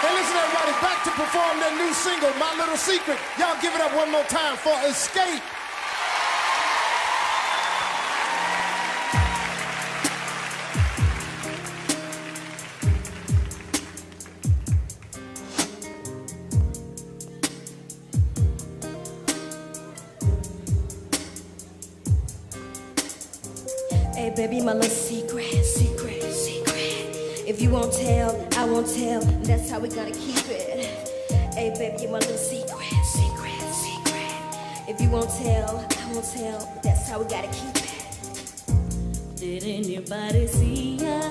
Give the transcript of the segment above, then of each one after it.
Hey, listen, everybody, back to perform their new single, My Little Secret. Y'all give it up one more time for Xscape. Hey, baby, my little secret, secret. If you won't tell, I won't tell. That's how we gotta keep it. Hey, baby, you're my little secret, secret, secret. If you won't tell, I won't tell. That's how we gotta keep it. Did anybody see ya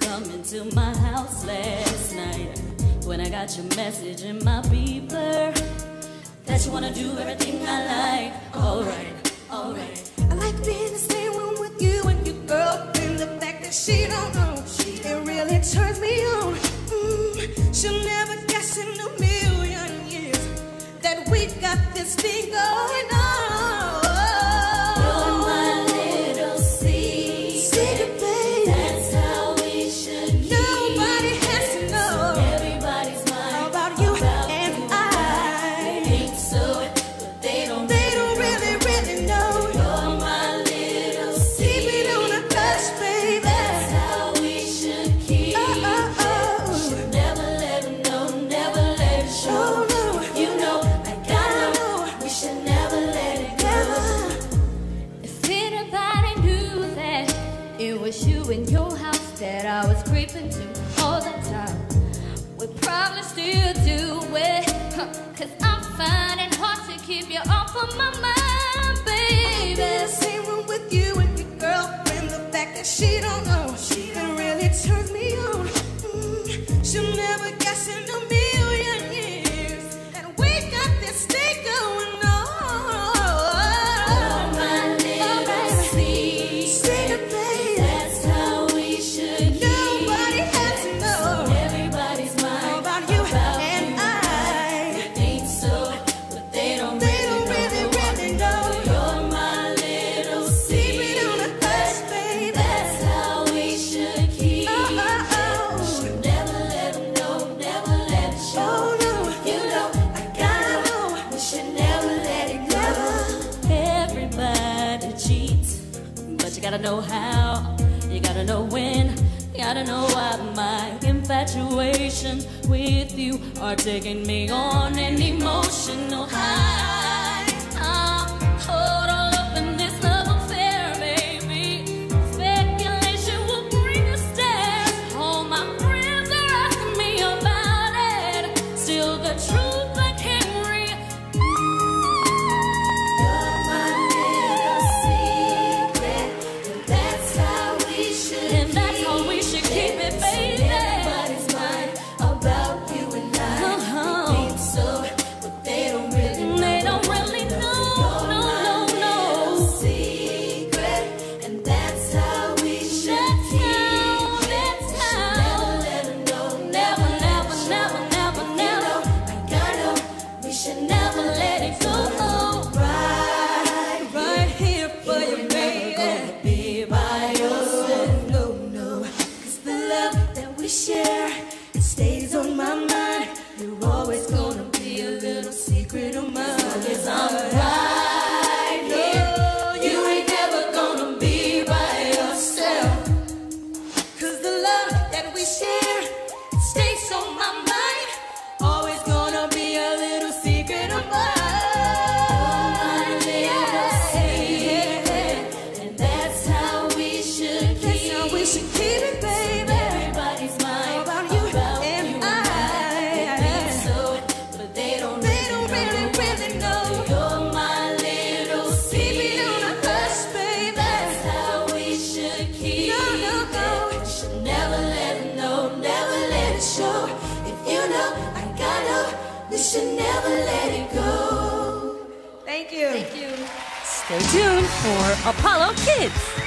coming to my house last night? When I got your message in my beeper that you wanna do everything I love. got this thing going on. Cause I'm finding hard to keep you off of my mind. you gotta know how, you gotta know when, you gotta know why my infatuations with you are taking me on an emotional high. 谢。should never let it go. Thank you. Thank you. Stay tuned for Apollo Kids.